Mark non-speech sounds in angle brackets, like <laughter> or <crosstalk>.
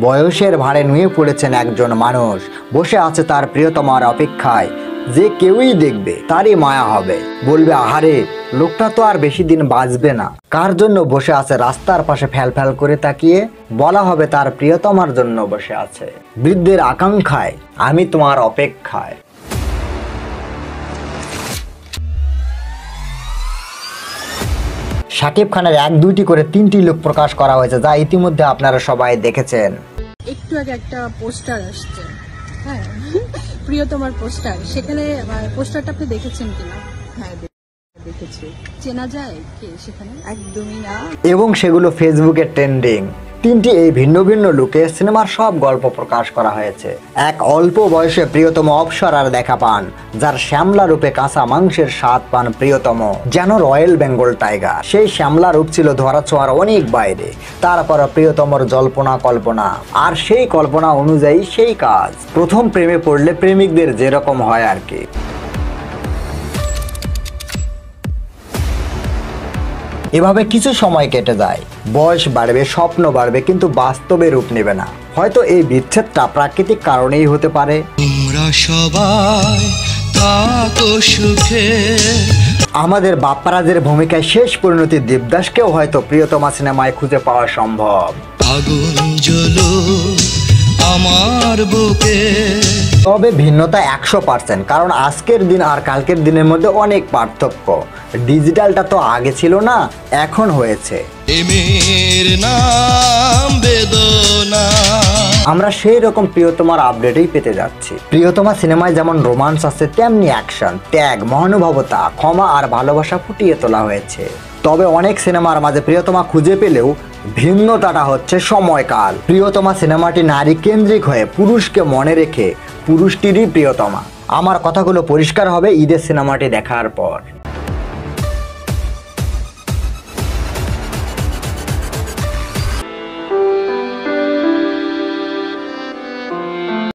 বয়সের ভারে নুয়ে পড়েছেন একজন মানুষ। বসে আছে তার প্রিয়তমার অপেক্ষায়। যে কেউই দেখবে, তারই মায়া হবে। বলবে, আহারে, লোকটা তো আর বেশি দিন বাঁচবে না। কার জন্য বসে আছে রাস্তার পাশে ফ্যাল ফ্যাল করে তাকিয়ে? বলা হবে তার প্রিয়তমার জন্য বসে আছে। বৃদ্ধের আকাঙ্ক্ষায়, আমি তোমার অপেক্ষায়। শাকিব খানের এক দুইটি করে তিনটি লোক প্রকাশ করা হয়েছে যা ইতিমধ্যে আপনারা সবাই দেখেছেন। একটু আগে একটা পোস্টার আসছে। হ্যাঁ <laughs> প্রিয় তোমার পোস্টার। সেখানে পোস্টারটা আপনি দেখেছেন কিনা? হ্যাঁ দেখেছি। চেনা যায় কে সেখানে? একদমই না। এবং সেগুলো ফেসবুকে ট্রেন্ডিং তিনটি এই ভিন্ন ভিন্ন লুকে সিনেমার সব গল্প প্রকাশ করা হয়েছে। এক অল্প বয়সে প্রিয়তম অপসরার দেখা পান, যার শ্যামলা রূপে কাঁচা মাংসের স্বাদ পান প্রিয়তম, যেন রয়্যাল বেঙ্গল টাইগার। সেই শ্যামলা রূপ ছিল ধরা ছোঁয়ার অনেক বাইরে, তারপর প্রিয়তমর জল্পনা কল্পনা, আর সেই কল্পনা অনুযায়ী সেই কাজ। প্রথম প্রেমে পড়লে প্রেমিকদের যেরকম হয় আর কি। এভাবে কিছু সময় কেটে যায়। বয়স বাড়বে স্বপ্ন বাড়বে কিন্তু বাস্তবে রূপ নেবে না। হয়তো এই বিচ্ছেদটা প্রাকৃতিক কারণেই হতে পারে। সবাই সুখে। আমাদের বাপ্পারাজের ভূমিকায় শেষ পরিণতি দেবদাসকেও হয়তো প্রিয়তমা সিনেমায় খুঁজে পাওয়া সম্ভব। আগুন জ্বলো আমার বুকে। তবে ভিন্নতা একশো পার্সেন্ট কারণ আজকের দিন আর কালকের দিনের মধ্যে অনেক পার্থক্য। ডিজিটালটা তো আগে ছিল না এখন হয়েছে। এমের নাম বেদনা। আমরা সেই রকম প্রিয়তমার আপডেটই পেতে যাচ্ছি। প্রিয়তমা সিনেমায় যেমন রোমান্স আছে, তেমনি অ্যাকশন ত্যাগ, মহানুভবতা, ক্ষমা আর ভালোবাসা ফুটিয়ে তোলা হয়েছে। তবে অনেক সিনেমার মাঝে প্রিয়তমা খুঁজে পেলেও ভিন্নতাটা হচ্ছে সময়কাল। প্রিয়তমা সিনেমাটি নারী কেন্দ্রিক হয়ে পুরুষকে মনে রেখে পুরুষটিরই প্রিয়তমা। আমার কথাগুলো পরিষ্কার হবে ঈদের সিনেমাটি দেখার পর।